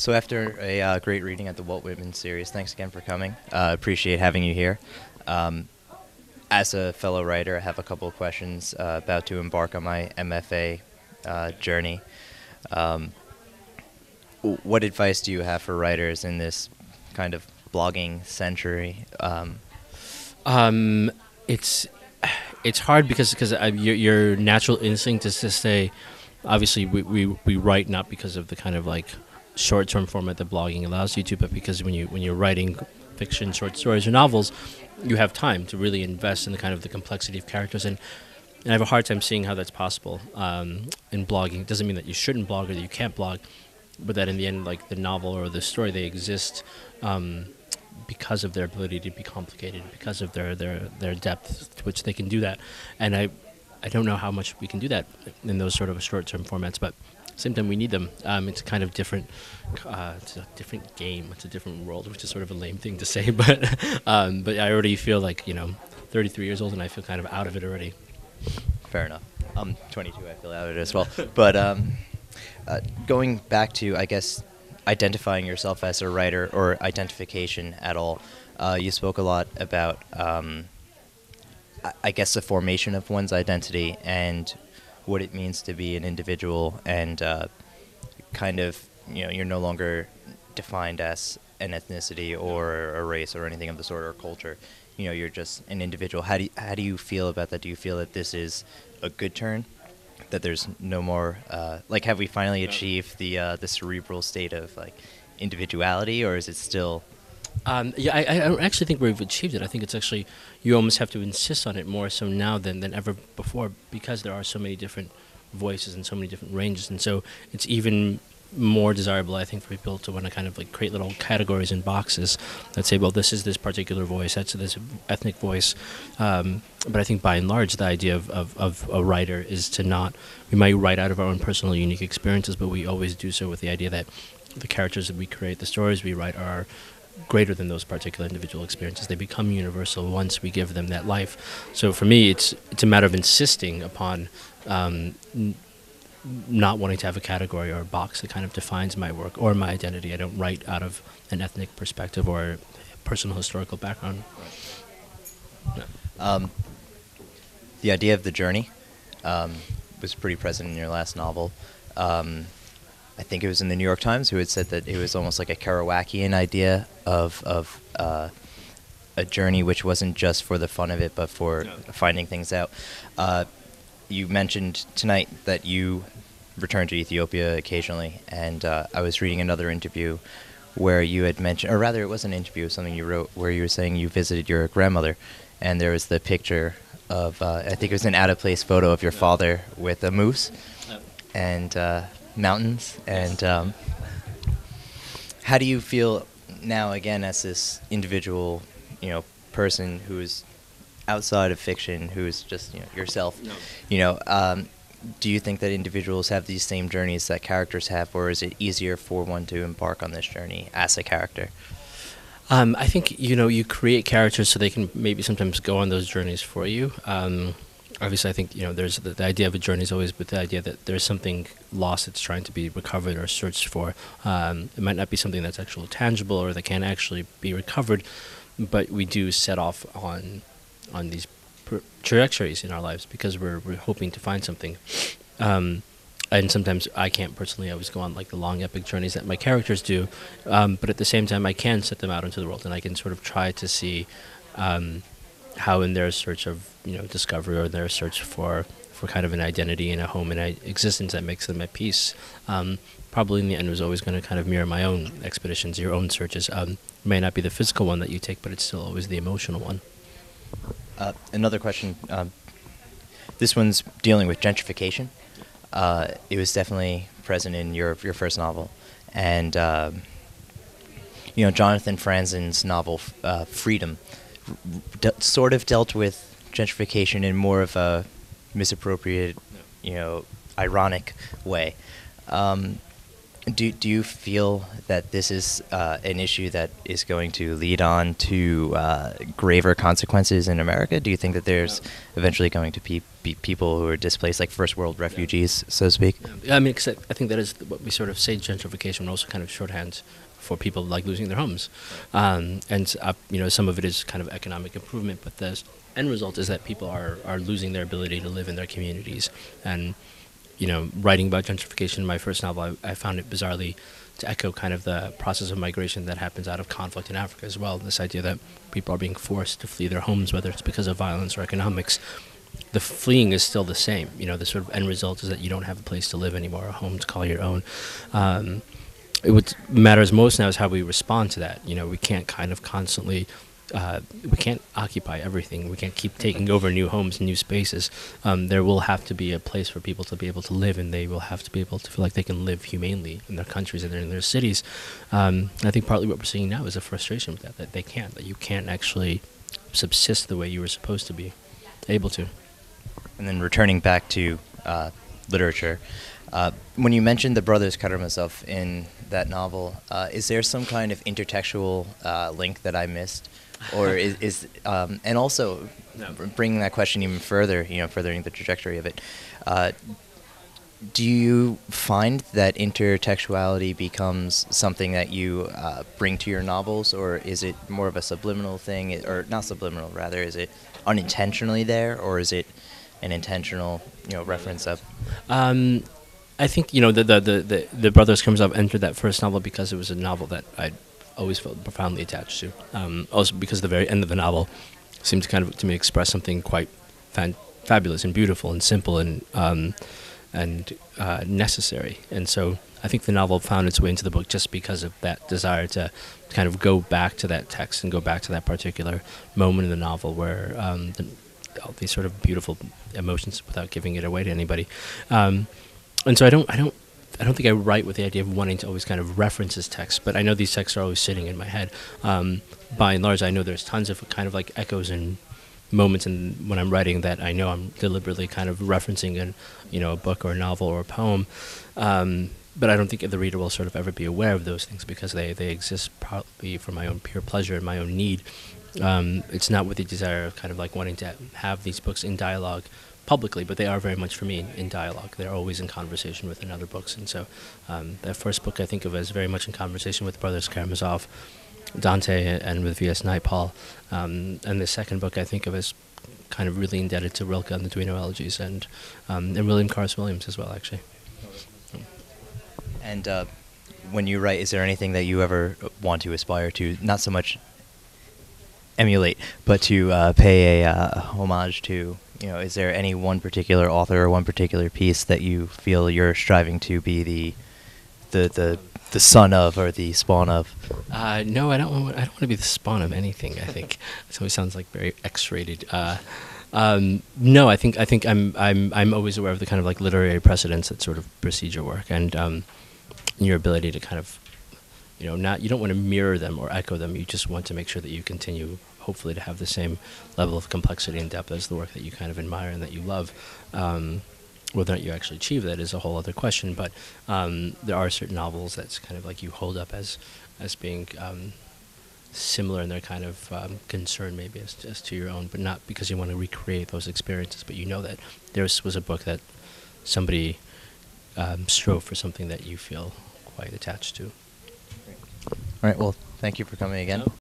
So after a uh, great reading at the Walt Whitman series, thanks again for coming. Uh, appreciate having you here. Um, as a fellow writer, I have a couple of questions. Uh, about to embark on my MFA uh, journey. Um, what advice do you have for writers in this kind of blogging century? Um, um, it's it's hard because because your, your natural instinct is to say, obviously we, we, we write not because of the kind of like short term format that blogging allows you to, but because when you when you're writing fiction, short stories, or novels, you have time to really invest in the kind of the complexity of characters and. And I have a hard time seeing how that's possible um, in blogging. It doesn't mean that you shouldn't blog or that you can't blog, but that in the end, like the novel or the story, they exist um, because of their ability to be complicated, because of their, their, their depth to which they can do that. And I, I don't know how much we can do that in those sort of short term formats, but same time we need them. Um, it's kind of different. Uh, it's a different game. It's a different world, which is sort of a lame thing to say, but um, but I already feel like you know, 33 years old, and I feel kind of out of it already. Fair enough. I'm 22. I feel out of it as well. but um, uh, going back to, I guess, identifying yourself as a writer or identification at all, uh, you spoke a lot about, um, I guess, the formation of one's identity and what it means to be an individual and uh, kind of, you know, you're no longer defined as an ethnicity or a race or anything of the sort or culture. You know, you're just an individual. How do you, how do you feel about that? Do you feel that this is a good turn? That there's no more uh, like have we finally achieved the uh, the cerebral state of like individuality, or is it still? Um, yeah, I, I actually think we've achieved it. I think it's actually you almost have to insist on it more so now than, than ever before because there are so many different voices and so many different ranges, and so it's even more desirable, I think, for people to want to kind of like create little categories and boxes that say, well, this is this particular voice, that's this ethnic voice. Um, but I think by and large, the idea of, of, of, a writer is to not, we might write out of our own personal unique experiences, but we always do so with the idea that the characters that we create, the stories we write are greater than those particular individual experiences. They become universal once we give them that life. So for me, it's, it's a matter of insisting upon um, not wanting to have a category or a box that kind of defines my work or my identity. I don't write out of an ethnic perspective or personal historical background. Um, the idea of the journey um, was pretty present in your last novel. Um, I think it was in the New York Times who had said that it was almost like a Kerouacian idea of of uh, a journey which wasn't just for the fun of it, but for no. finding things out. Uh, you mentioned tonight that you return to Ethiopia occasionally, and uh, I was reading another interview where you had mentioned, or rather, it was an interview, something you wrote, where you were saying you visited your grandmother, and there was the picture of, uh, I think it was an out of place photo of your father with a moose and uh, mountains. And um, how do you feel now, again, as this individual, you know, person who's outside of fiction, who's just you know yourself, no. you know? Um, do you think that individuals have these same journeys that characters have, or is it easier for one to embark on this journey as a character? Um, I think you know you create characters so they can maybe sometimes go on those journeys for you. Um, obviously, I think you know there's the, the, idea of a journey is always with the idea that there's something lost that's trying to be recovered or searched for. Um, it might not be something that's actually tangible or that can actually be recovered, but we do set off on on these trajectories in our lives because we're, we're hoping to find something. Um, and sometimes I can't personally always go on like the long epic journeys that my characters do, um, but at the same time I can set them out into the world and I can sort of try to see um, how in their search of you know discovery or their search for for kind of an identity and a home and existence that makes them at peace. Um, probably in the end was always going to kind of mirror my own expeditions, your own searches. Um, may not be the physical one that you take, but it's still always the emotional one. Uh, another question. Um, this one's dealing with gentrification. Uh, it was definitely present in your your first novel, and uh, you know Jonathan Franzen's novel uh, Freedom sort of dealt with gentrification in more of a misappropriated, you know, ironic way. Um, Do do you feel that this is uh, an issue that is going to lead on to uh, graver consequences in America? Do you think that there's eventually going to be, be people who are displaced, like first world refugees, so to speak? Yeah, I mean, I think that is what we sort of say gentrification, also kind of shorthand for people like losing their homes, um, and uh, you know some of it is kind of economic improvement, but the end result is that people are are losing their ability to live in their communities, and you know, writing about gentrification in my first novel, I, I found it bizarrely to echo kind of the process of migration that happens out of conflict in Africa as well. This idea that people are being forced to flee their homes, whether it's because of violence or economics. The fleeing is still the same. You know, the sort of end result is that you don't have a place to live anymore, a home to call your own. Um, what matters most now is how we respond to that. You know, we can't kind of constantly uh, we can't occupy everything. We can't keep taking over new homes and new spaces. Um, there will have to be a place for people to be able to live, and they will have to be able to feel like they can live humanely in their countries and in their cities. Um, I think partly what we're seeing now is a frustration with that, that they can't, that you can't actually subsist the way you were supposed to be able to. And then returning back to uh, literature, uh, when you mentioned the brothers Karamazov in that novel, uh, is there some kind of intertextual uh, link that I missed? or is, is um, and also No. bringing that question even further, you know, furthering the trajectory of it. Uh, do you find that intertextuality becomes something that you uh, bring to your novels, or is it more of a subliminal thing, or not subliminal, rather, is it unintentionally there, or is it an intentional, you know, reference of? Um, I think you know the the the, the, the Brothers Karamazov entered that first novel because it was a novel that I always felt profoundly attached to. Um, also because the very end of the novel seemed to kind of to me express something quite fan- fabulous and beautiful and simple and um, and uh, necessary. And so I think the novel found its way into the book just because of that desire to kind of go back to that text and go back to that particular moment in the novel where um, the, all these sort of beautiful emotions without giving it away to anybody. Um, and so I don't, I don't, I don't think I write with the idea of wanting to always kind of reference this text, but I know these texts are always sitting in my head. Um, by and large, I know there's tons of kind of like echoes and moments in when I'm writing that I know I'm deliberately kind of referencing in, you know, a book or a novel or a poem. Um, but I don't think the reader will sort of ever be aware of those things because they, they exist probably for my own pure pleasure and my own need. Um, it's not with the desire of kind of like wanting to have these books in dialogue publicly, but they are very much for me in, in dialogue. They're always in conversation with another books, and so um, that first book I think of as very much in conversation with Brothers Karamazov, Dante, and with V.S. Naipaul. Um, and the second book I think of as kind of really indebted to Rilke and the Duino Elegies, and um, and William Carlos Williams as well, actually. And uh, when you write, is there anything that you ever want to aspire to? Not so much emulate, but to uh, pay a uh, homage to. You know, is there any one particular author or one particular piece that you feel you're striving to be the, the the the son of or the spawn of? Uh, no, I don't. Want, I don't want to be the spawn of anything. I think it always sounds like very X-rated. Uh, um, no, I think I think I'm I'm I'm always aware of the kind of like literary precedents that sort of precede your work and um, your ability to kind of, you know, not you don't want to mirror them or echo them. You just want to make sure that you continue, hopefully, to have the same level of complexity and depth as the work that you kind of admire and that you love. Um, whether or not you actually achieve that is a whole other question. But um, there are certain novels that's kind of like you hold up as as being um, similar in their kind of um, concern, maybe as, as to your own, but not because you want to recreate those experiences. But you know that there was a book that somebody um, strove for something that you feel quite attached to. All right. Well, thank you for coming again.